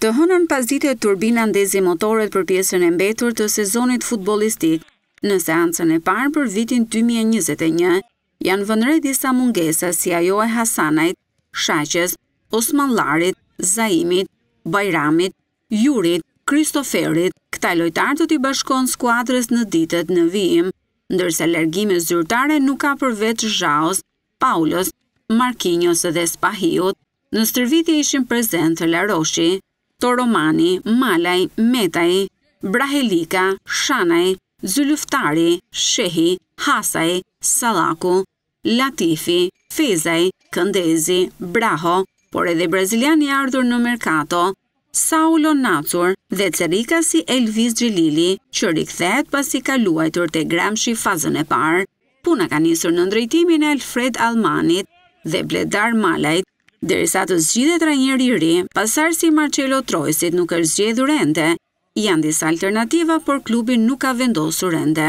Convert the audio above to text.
Të hënën pasdite Turbina ndezi motoret për pjesën e mbetur të sezonit futbollistik. Në seancën e parë për vitin 2021 janë vënë re disa mungesa si ajo e Hasanajt, Shaqes, Osmanllarit, Zaimit, Bajramit, Jurit, Kristoferit. Këta lojtarë do t'i bashkohen skuadrës në ditët në vijim, ndërsa largime zyrtare nuk ka përveç Zhaos, Paulos, Markinjos dhe Spahiut. Në stërvitje ishin prezentë Laroshi, Toromani, Malaj, Metaj, Brahelika, Shanaj, Zylyftari, Shehi, Hasaj, Sallaku, Latifi, Fejzaj, Këndezi, Braho, por edhe braziliani i ardhur në merkato, Saulo Nacur dhe cerrikasi Elvis Xhelili, që rikthehet pasi ka luajtur te Gramshi fazën e parë. Puna ka nisur nën drejtimin e Alfred Allmanit dhe Bledar Malajt, derisa të zgjidhet trajneri i ri, pasardhësi i Marcelo Troisit nuk është zgjedhur ende. Janë disa alternativa, por klubi nuk ka vendosur ende.